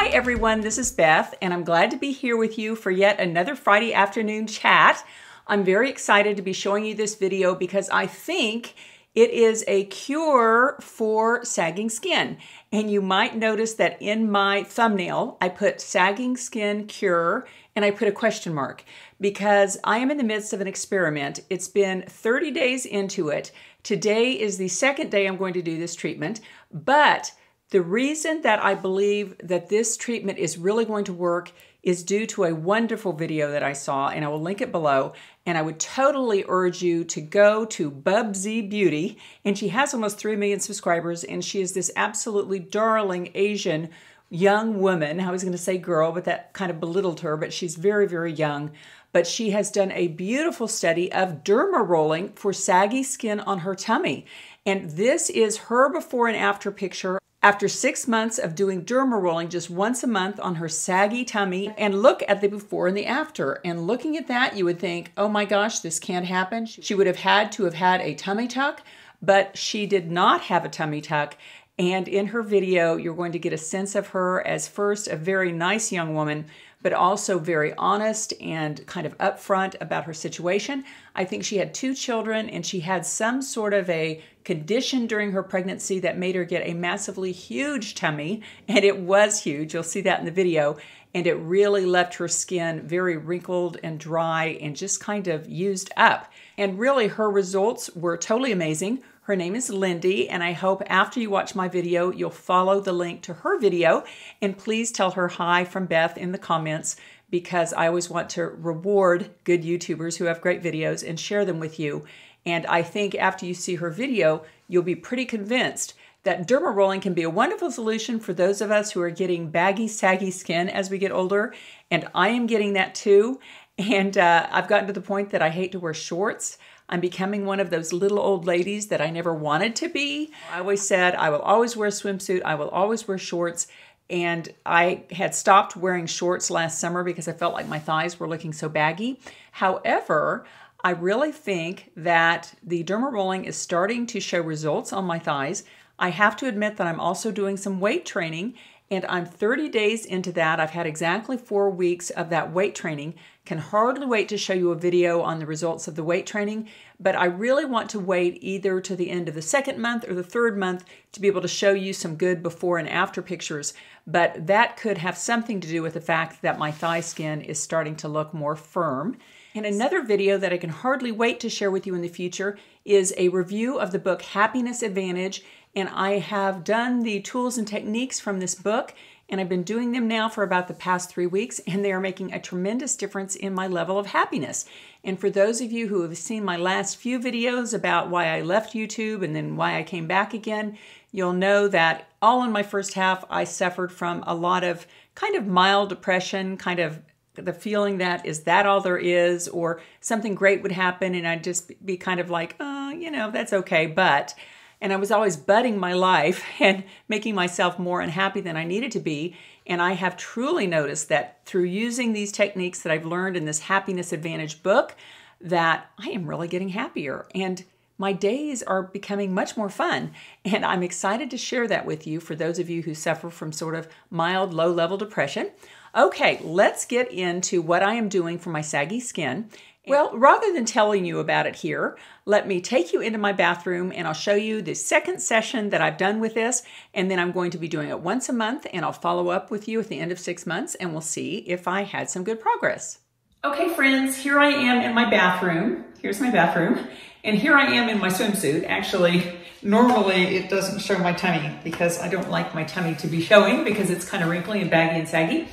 Hi everyone, this is Beth, and I'm glad to be here with you for yet another Friday afternoon chat. I'm very excited to be showing you this video because I think it is a cure for sagging skin. And you might notice that in my thumbnail, I put sagging skin cure and I put a question mark because I am in the midst of an experiment. It's been 30 days into it. Today is the second day I'm going to do this treatment, but the reason that I believe that this treatment is really going to work is due to a wonderful video that I saw, and I will link it below. And I would totally urge you to go to Bubz Beauty, and she has almost 3 million subscribers, and she is this absolutely darling Asian young woman. I was going to say girl, but that kind of belittled her, but she's very, very young. But she has done a beautiful study of derma rolling for saggy skin on her tummy. And this is her before and after picture after six months of doing derma rolling just once a month on her saggy tummy, and look at the before and the after. And looking at that, you would think, oh my gosh, this can't happen. She would have had to have had a tummy tuck, but she did not have a tummy tuck. And in her video, you're going to get a sense of her as first a very nice young woman but also very honest and kind of upfront about her situation. I think she had two children and she had some sort of a condition during her pregnancy that made her get a massively huge tummy, and it was huge. You'll see that in the video. And it really left her skin very wrinkled and dry and just kind of used up. And really, her results were totally amazing. Her name is Lindy, and I hope after you watch my video, you'll follow the link to her video. And please tell her hi from Beth in the comments because I always want to reward good YouTubers who have great videos and share them with you. And I think after you see her video, you'll be pretty convinced that derma rolling can be a wonderful solution for those of us who are getting baggy, saggy skin as we get older. And I am getting that too. And uh, I've gotten to the point that I hate to wear shorts. I'm becoming one of those little old ladies that I never wanted to be. I always said I will always wear a swimsuit, I will always wear shorts. And I had stopped wearing shorts last summer because I felt like my thighs were looking so baggy. However, I really think that the derma rolling is starting to show results on my thighs. I have to admit that I'm also doing some weight training and I'm 30 days into that. I've had exactly four weeks of that weight training. Can hardly wait to show you a video on the results of the weight training, but I really want to wait either to the end of the second month or the third month to be able to show you some good before and after pictures. But that could have something to do with the fact that my thigh skin is starting to look more firm. And another video that I can hardly wait to share with you in the future is a review of the book Happiness Advantage and I have done the tools and techniques from this book, and I've been doing them now for about the past three weeks, and they are making a tremendous difference in my level of happiness. And for those of you who have seen my last few videos about why I left YouTube and then why I came back again, you'll know that all in my first half, I suffered from a lot of kind of mild depression, kind of the feeling that is that all there is, or something great would happen, and I'd just be kind of like, oh, you know, that's okay. But and I was always budding my life and making myself more unhappy than I needed to be. And I have truly noticed that through using these techniques that I've learned in this Happiness Advantage book, that I am really getting happier. And my days are becoming much more fun. And I'm excited to share that with you for those of you who suffer from sort of mild, low level depression. Okay, let's get into what I am doing for my saggy skin. Well, rather than telling you about it here, let me take you into my bathroom and I'll show you the second session that I've done with this. And then I'm going to be doing it once a month and I'll follow up with you at the end of six months and we'll see if I had some good progress. Okay, friends, here I am in my bathroom. Here's my bathroom. And here I am in my swimsuit. Actually, normally it doesn't show my tummy because I don't like my tummy to be showing because it's kind of wrinkly and baggy and saggy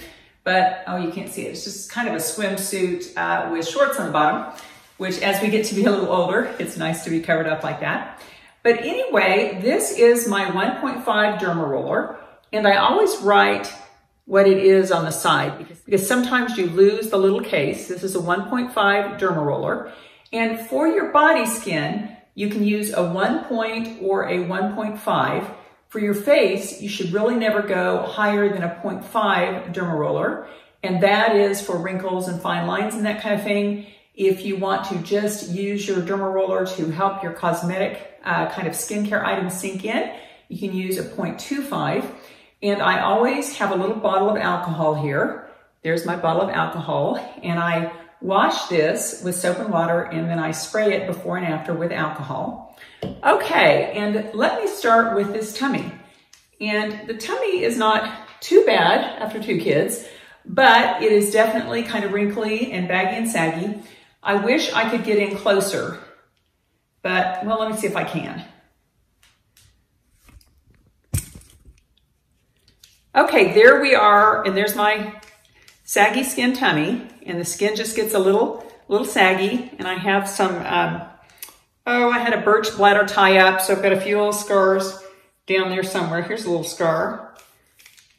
but oh, you can't see it. It's just kind of a swimsuit uh, with shorts on the bottom, which as we get to be a little older, it's nice to be covered up like that. But anyway, this is my 1.5 derma roller, and I always write what it is on the side because, sometimes you lose the little case. This is a 1.5 derma roller. And for your body skin, you can use a 1 point or a 1.5 for your face, you should really never go higher than a 0.5 derma roller. And that is for wrinkles and fine lines and that kind of thing. If you want to just use your derma roller to help your cosmetic uh, kind of skincare items sink in, you can use a 0.25. And I always have a little bottle of alcohol here. There's my bottle of alcohol. And I wash this with soap and water and then I spray it before and after with alcohol. Okay, and let me start with this tummy. And the tummy is not too bad after two kids, but it is definitely kind of wrinkly and baggy and saggy. I wish I could get in closer, but well, let me see if I can. Okay, there we are, and there's my saggy skin tummy, and the skin just gets a little, little saggy, and I have some, um, oh, I had a Burch bladder tie up, so I've got a few little scars down there somewhere. Here's a little scar.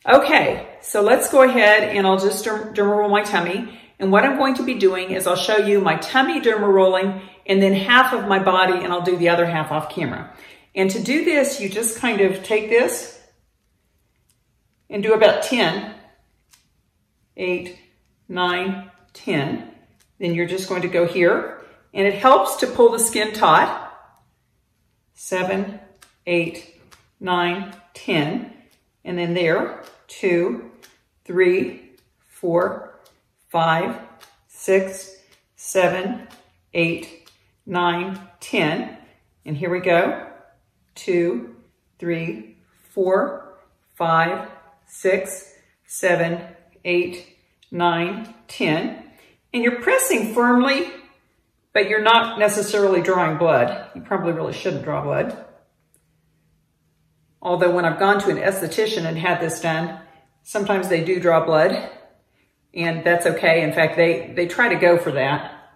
Okay, so let's go ahead and I'll just derma roll my tummy. And what I'm going to be doing is I'll show you my tummy derma rolling and then half of my body and I'll do the other half off camera. And to do this, you just kind of take this and do about 10, 8, 9, 10. Then you're just going to go here and it helps to pull the skin taut. 7, 8, 9, 10. And then there, 2, 3, 4, 5, 6, 7, 8, 9, 10. And here we go. 2, 3, 4, 5, six, seven, eight, nine, ten. And you're pressing firmly, but you're not necessarily drawing blood. You probably really shouldn't draw blood. Although when I've gone to an esthetician and had this done, sometimes they do draw blood and that's okay. In fact, they, they try to go for that,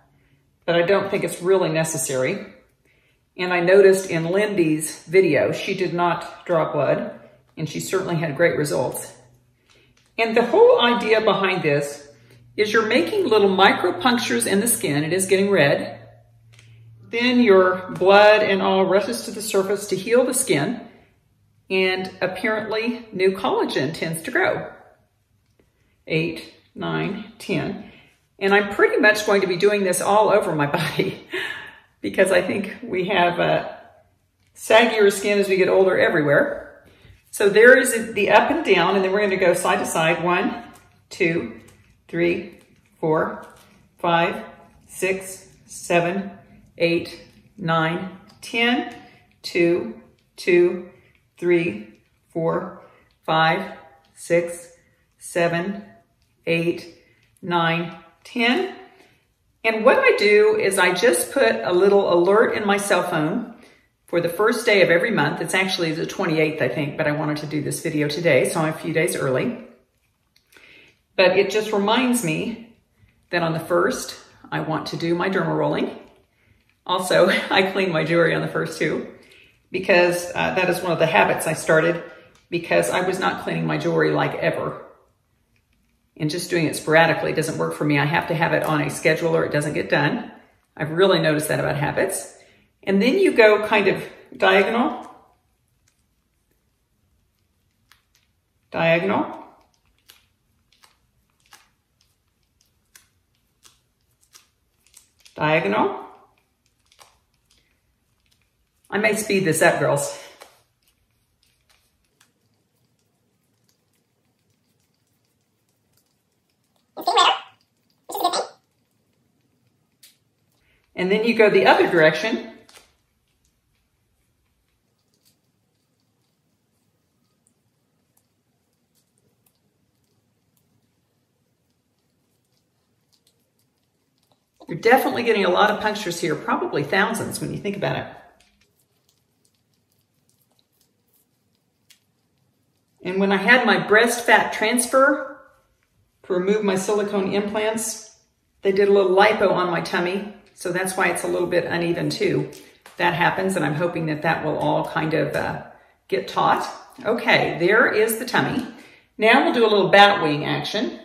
but I don't think it's really necessary. And I noticed in Lindy's video, she did not draw blood and she certainly had great results. And the whole idea behind this is you're making little micro punctures in the skin. It is getting red. Then your blood and all rushes to the surface to heal the skin. And apparently new collagen tends to grow. Eight, nine, ten. And I'm pretty much going to be doing this all over my body because I think we have a saggier skin as we get older everywhere. So there is the up and down, and then we're going to go side to side. One, two, three, four, five, six, seven, eight, nine, ten. Two, two, three, four, five, six, seven, eight, nine, ten. And what I do is I just put a little alert in my cell phone for the first day of every month. It's actually the 28th, I think, but I wanted to do this video today, so I'm a few days early. But it just reminds me that on the first, I want to do my derma rolling. Also, I clean my jewelry on the first too, because uh, that is one of the habits I started because I was not cleaning my jewelry like ever. And just doing it sporadically doesn't work for me. I have to have it on a schedule or it doesn't get done. I've really noticed that about habits. And then you go kind of diagonal, diagonal, diagonal. I may speed this up, girls. And then you go the other direction You're definitely getting a lot of punctures here, probably thousands when you think about it. And when I had my breast fat transfer to remove my silicone implants, they did a little lipo on my tummy. So that's why it's a little bit uneven too. That happens and I'm hoping that that will all kind of uh, get taut. Okay, there is the tummy. Now we'll do a little bat wing action.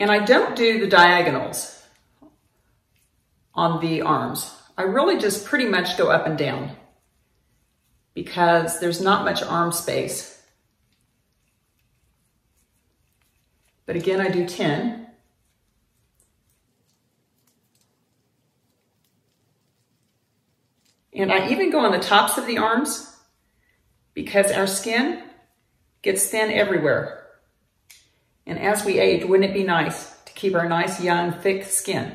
And I don't do the diagonals on the arms. I really just pretty much go up and down because there's not much arm space. But again, I do 10. And I even go on the tops of the arms because our skin gets thin everywhere. And as we age, wouldn't it be nice to keep our nice, young, thick skin?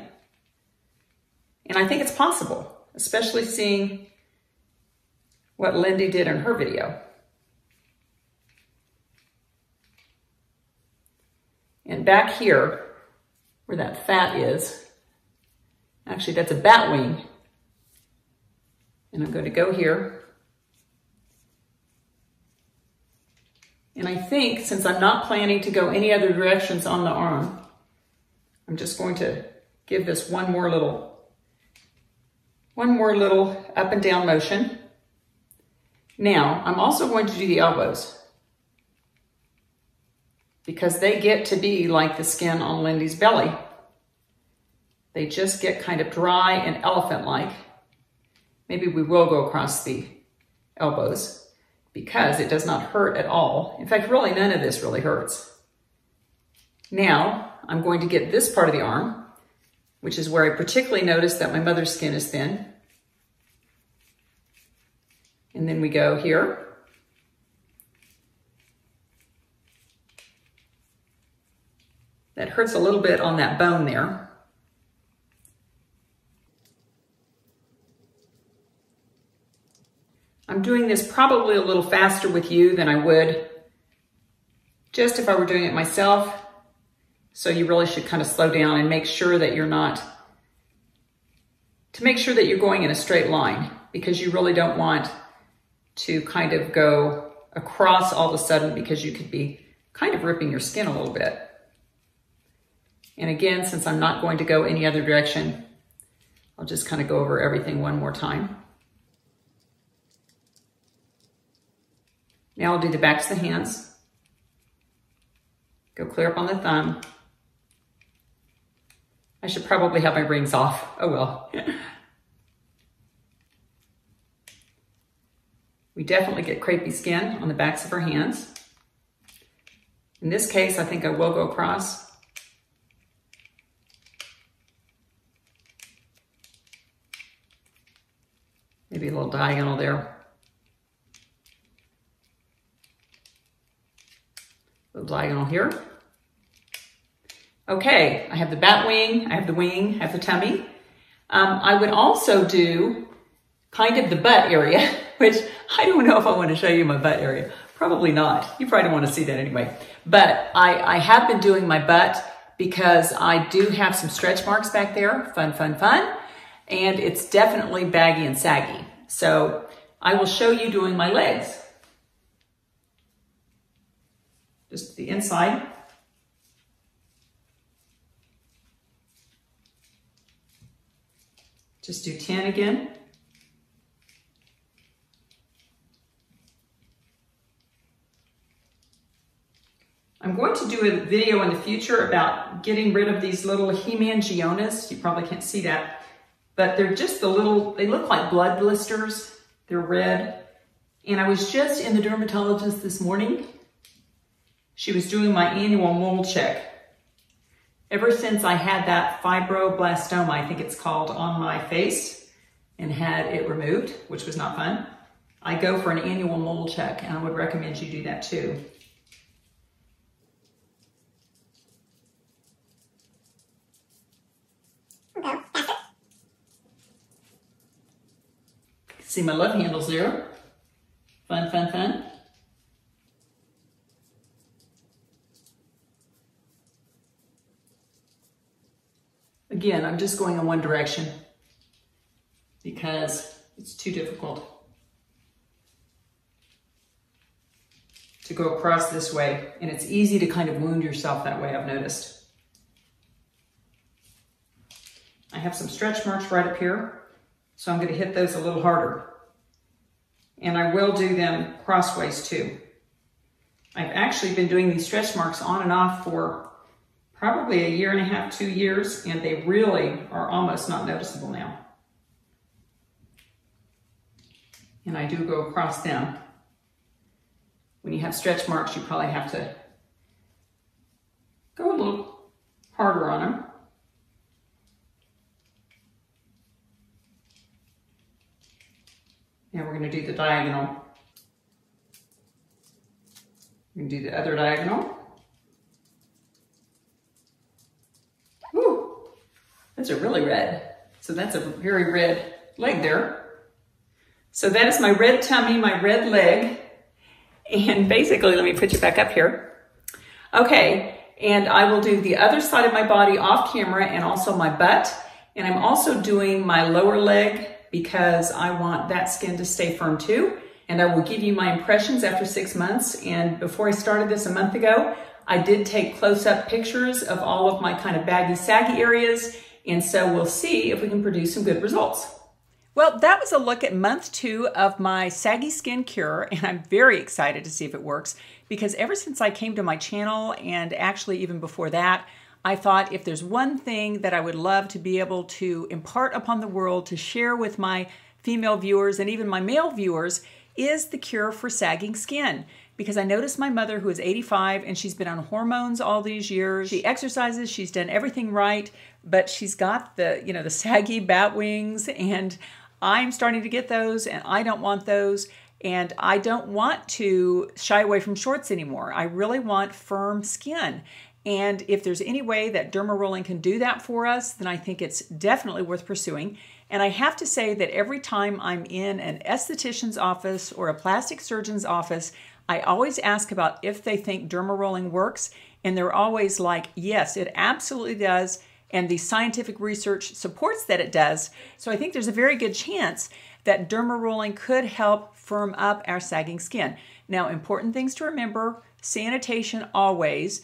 And I think it's possible, especially seeing what Lindy did in her video. And back here, where that fat is, actually that's a bat wing. And I'm going to go here. And I think since I'm not planning to go any other directions on the arm, I'm just going to give this one more little, one more little up and down motion. Now, I'm also going to do the elbows because they get to be like the skin on Lindy's belly. They just get kind of dry and elephant-like. Maybe we will go across the elbows because it does not hurt at all. In fact, really none of this really hurts. Now, I'm going to get this part of the arm, which is where I particularly notice that my mother's skin is thin. And then we go here. That hurts a little bit on that bone there. I'm doing this probably a little faster with you than I would just if I were doing it myself. So you really should kind of slow down and make sure that you're not, to make sure that you're going in a straight line because you really don't want to kind of go across all of a sudden because you could be kind of ripping your skin a little bit. And again, since I'm not going to go any other direction, I'll just kind of go over everything one more time. Now I'll do the backs of the hands. Go clear up on the thumb. I should probably have my rings off. Oh well. we definitely get crepey skin on the backs of our hands. In this case, I think I will go across Maybe a little diagonal there. Diagonal here. Okay, I have the bat wing, I have the wing, I have the tummy. Um, I would also do kind of the butt area, which I don't know if I want to show you my butt area. Probably not. You probably don't want to see that anyway. But I, I have been doing my butt because I do have some stretch marks back there. Fun, fun, fun and it's definitely baggy and saggy. So I will show you doing my legs. Just the inside. Just do 10 again. I'm going to do a video in the future about getting rid of these little hemangiomas. You probably can't see that but they're just the little, they look like blood blisters. They're red. And I was just in the dermatologist this morning. She was doing my annual mole check. Ever since I had that fibroblastoma, I think it's called, on my face and had it removed, which was not fun, I go for an annual mole check and I would recommend you do that too. See my love handles there. Fun, fun, fun. Again, I'm just going in one direction because it's too difficult to go across this way. And it's easy to kind of wound yourself that way, I've noticed. I have some stretch marks right up here. So I'm going to hit those a little harder. And I will do them crossways too. I've actually been doing these stretch marks on and off for probably a year and a half, two years, and they really are almost not noticeable now. And I do go across them. When you have stretch marks, you probably have to go a little harder on them. Now we're going to do the diagonal. We can do the other diagonal. Those are really red. So that's a very red leg there. So that is my red tummy, my red leg. And basically, let me put you back up here. Okay, and I will do the other side of my body off camera and also my butt. And I'm also doing my lower leg because I want that skin to stay firm too. And I will give you my impressions after six months. And before I started this a month ago, I did take close-up pictures of all of my kind of baggy, saggy areas. And so we'll see if we can produce some good results. Well, that was a look at month two of my saggy skin cure, and I'm very excited to see if it works because ever since I came to my channel, and actually even before that, I thought if there's one thing that I would love to be able to impart upon the world, to share with my female viewers and even my male viewers, is the cure for sagging skin. Because I noticed my mother, who is 85 and she's been on hormones all these years, she exercises, she's done everything right, but she's got the, you know, the saggy bat wings, and I'm starting to get those, and I don't want those. And I don't want to shy away from shorts anymore. I really want firm skin. And if there's any way that derma rolling can do that for us, then I think it's definitely worth pursuing. And I have to say that every time I'm in an esthetician's office or a plastic surgeon's office, I always ask about if they think derma rolling works. And they're always like, yes, it absolutely does. And the scientific research supports that it does. So I think there's a very good chance that derma rolling could help firm up our sagging skin. Now, important things to remember sanitation always.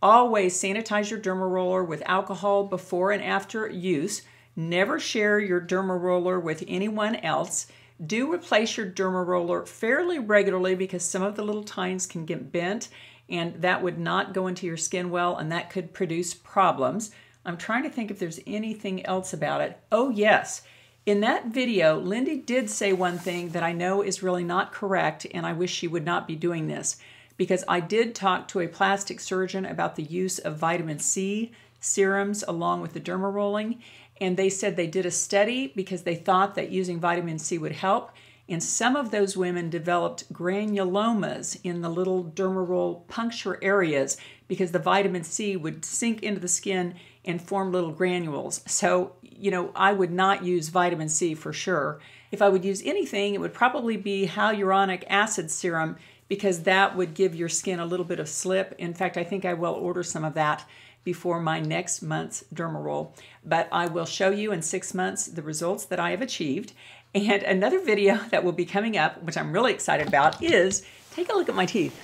Always sanitize your derma roller with alcohol before and after use. Never share your derma roller with anyone else. Do replace your derma roller fairly regularly because some of the little tines can get bent and that would not go into your skin well and that could produce problems. I'm trying to think if there's anything else about it. Oh, yes. In that video, Lindy did say one thing that I know is really not correct, and I wish she would not be doing this because I did talk to a plastic surgeon about the use of vitamin C serums along with the derma rolling. And they said they did a study because they thought that using vitamin C would help. And some of those women developed granulomas in the little derma roll puncture areas because the vitamin C would sink into the skin and form little granules. So, you know, I would not use vitamin C for sure. If I would use anything, it would probably be hyaluronic acid serum because that would give your skin a little bit of slip. In fact, I think I will order some of that before my next month's derma roll. But I will show you in six months the results that I have achieved. And another video that will be coming up, which I'm really excited about, is take a look at my teeth.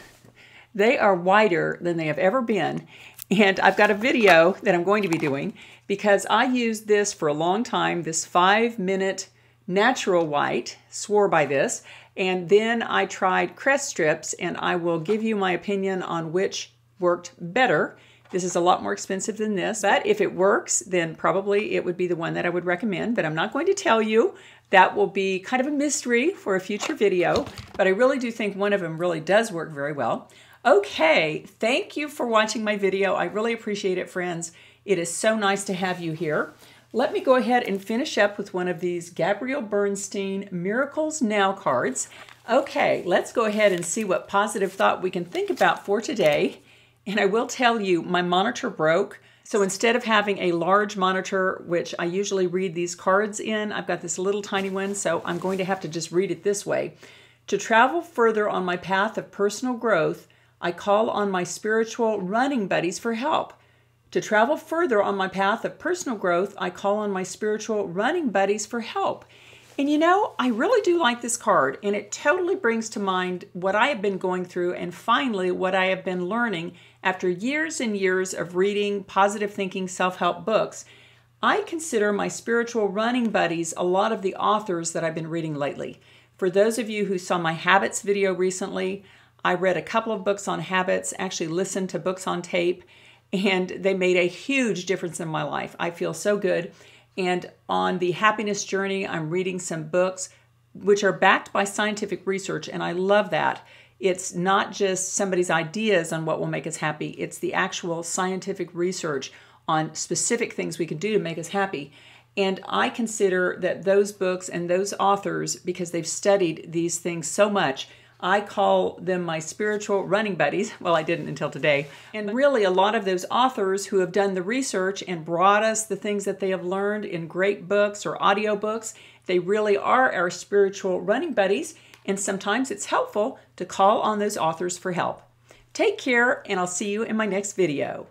They are whiter than they have ever been. And I've got a video that I'm going to be doing because I used this for a long time, this five minute natural white, swore by this, and then I tried crest strips, and I will give you my opinion on which worked better. This is a lot more expensive than this, but if it works, then probably it would be the one that I would recommend, but I'm not going to tell you. That will be kind of a mystery for a future video, but I really do think one of them really does work very well. Okay, thank you for watching my video. I really appreciate it, friends. It is so nice to have you here. Let me go ahead and finish up with one of these Gabrielle Bernstein Miracles Now cards. Okay, let's go ahead and see what positive thought we can think about for today. And I will tell you, my monitor broke. So instead of having a large monitor, which I usually read these cards in, I've got this little tiny one, so I'm going to have to just read it this way. To travel further on my path of personal growth, I call on my spiritual running buddies for help. To travel further on my path of personal growth, I call on my spiritual running buddies for help. And you know, I really do like this card, and it totally brings to mind what I have been going through and finally what I have been learning after years and years of reading positive thinking self help books. I consider my spiritual running buddies a lot of the authors that I've been reading lately. For those of you who saw my habits video recently, I read a couple of books on habits, actually listened to books on tape, and they made a huge difference in my life. I feel so good. And on the happiness journey, I'm reading some books which are backed by scientific research, and I love that. It's not just somebody's ideas on what will make us happy, it's the actual scientific research on specific things we can do to make us happy. And I consider that those books and those authors, because they've studied these things so much, I call them my spiritual running buddies. Well, I didn't until today. And really, a lot of those authors who have done the research and brought us the things that they have learned in great books or audiobooks, they really are our spiritual running buddies. And sometimes it's helpful to call on those authors for help. Take care, and I'll see you in my next video.